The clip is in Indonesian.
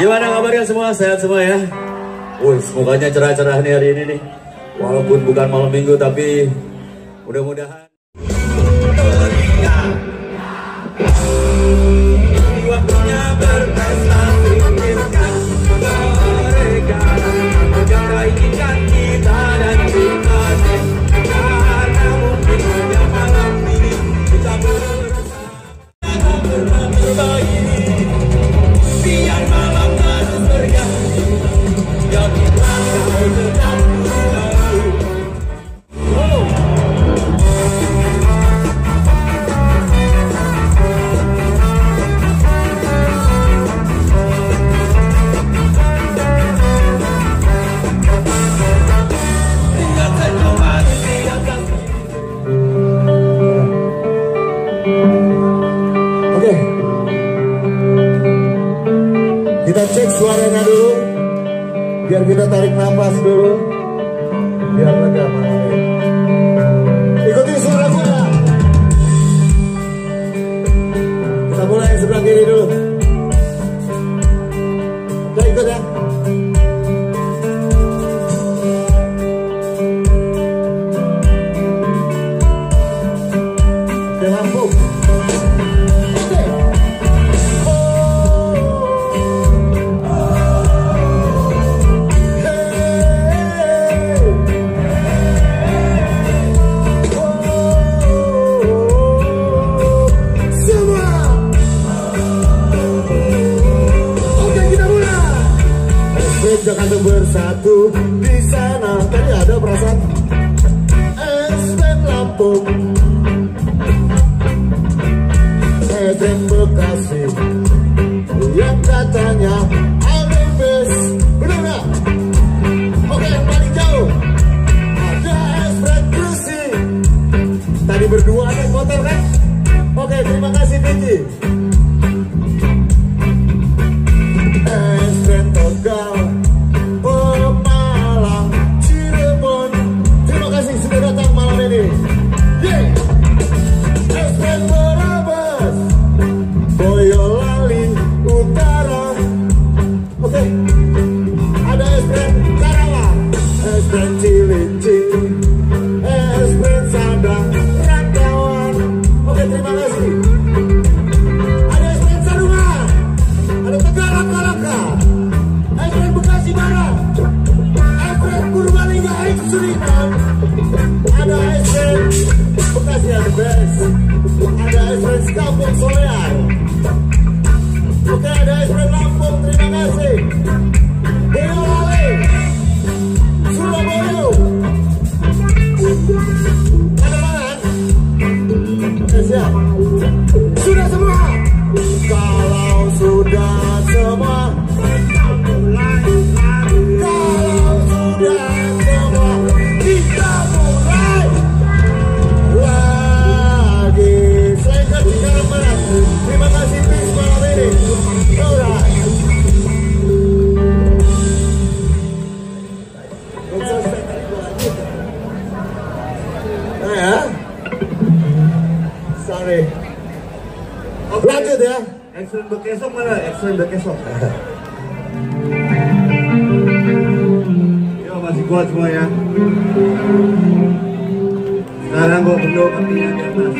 Gimana kabarnya semua? Sehat semua ya? Wih, semuanya cerah-cerah nih hari ini nih. Walaupun bukan malam minggu tapi mudah-mudahan. Cek suaranya dulu. Biar kita tarik nafas dulu. Lampung Espen Bekasi. Yang katanya Alibis Bener nggak? Oke yang paling jauh. Ada Espen Gresik Tadi berdua naik motor kan? Oke terima kasih Vicky. Espen Tegal Pemalang Cirebon. Terima kasih sudah datang malam ini Bekasi ada best Ada Espen Kampung Solear Oke ada Espen Lampung terima kasih Boyolali Surabaya Sorry Lanjut ya Action bekesok mana? Action bekesok. Yo masih kuat semua ya. Sekarang gua bendo kakinya di atas.